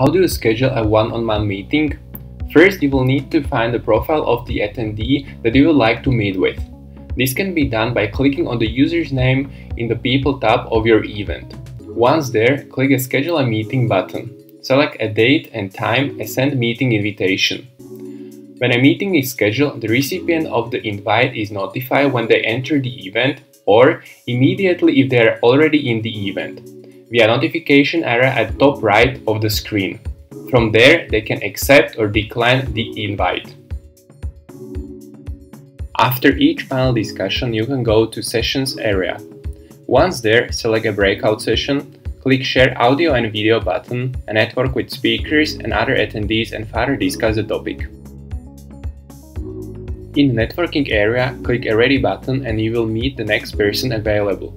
How do you schedule a one-on-one meeting? First, you will need to find the profile of the attendee that you would like to meet with. This can be done by clicking on the user's name in the People tab of your event. Once there, click the Schedule a Meeting button. Select a date and time and send meeting invitation. When a meeting is scheduled, the recipient of the invite is notified when they enter the event or immediately if they are already in the event via notification area at top right of the screen. From there, they can accept or decline the invite. After each panel discussion, you can go to Sessions area. Once there, select a breakout session, click Share Audio and Video button, and network with speakers and other attendees and further discuss the topic. In networking area, click a Ready button and you will meet the next person available.